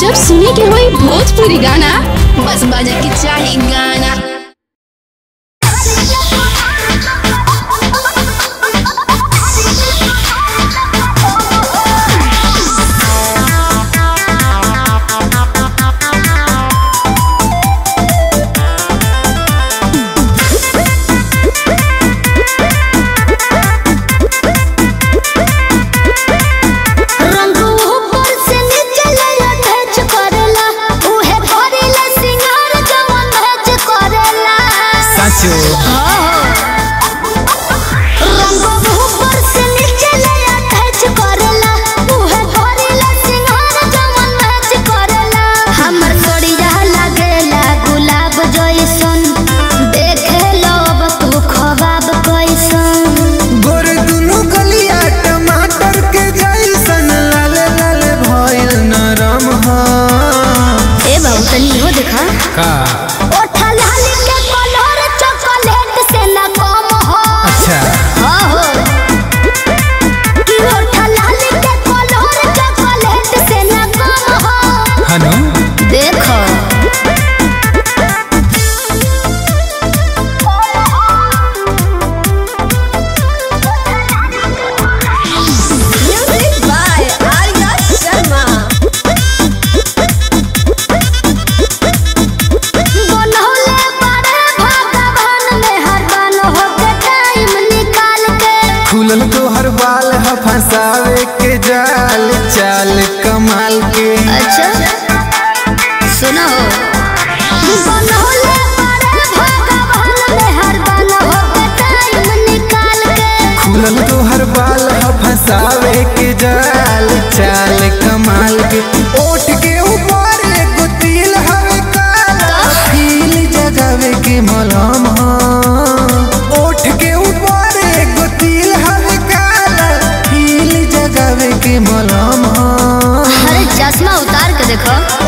जब सुने के वही भोजपुरी गाना बस बाजा के चाहे गाना। Cara. जाल चाल कमाल के। अच्छा। सुनो। खुलल तो हर बाल के जाल चाल कमाल के। ओट के ऊपर तिल हवे काला जगावे के मलम 可。